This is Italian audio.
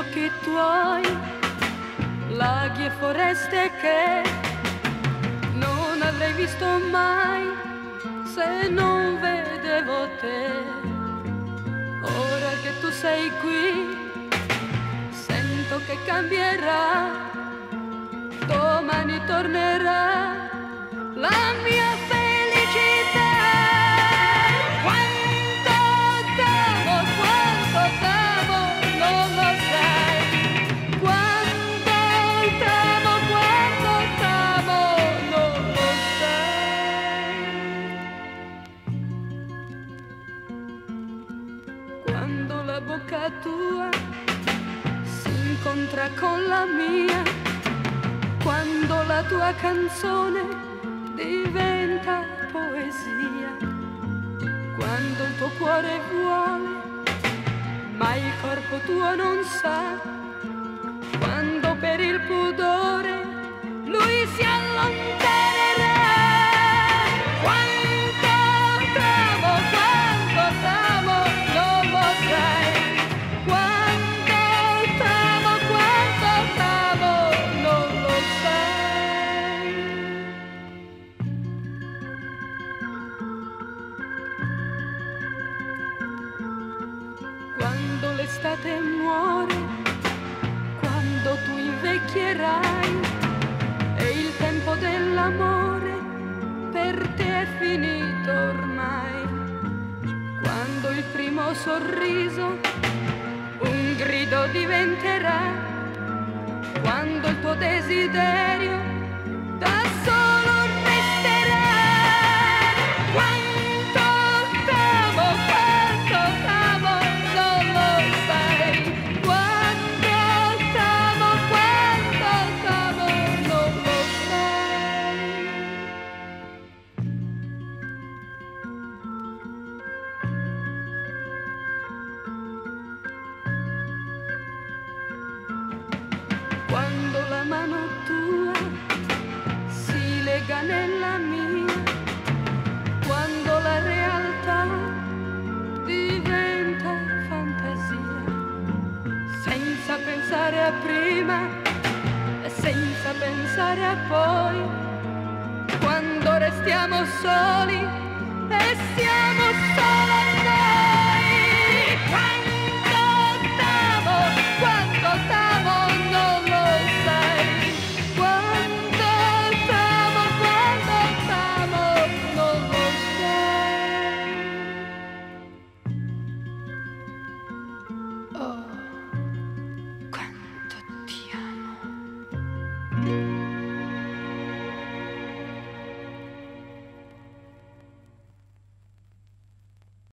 occhi tuoi, laghi e foreste che non avrei visto mai se non vedevo te. Ora che tu sei qui, sento che cambierà, domani tornerà la mia bocca tua si incontra con la mia, quando la tua canzone diventa poesia, quando il tuo cuore vuole, ma il corpo tuo non sa, quando per il pudore lui si allontanerà. Quanto t'amo, l'estate muore, quando tu invecchierai e il tempo dell'amore per te è finito ormai. Quando il primo sorriso un grido diventerà, quando il tuo desiderio prima senza pensare a poi, quando restiamo soli e siamo.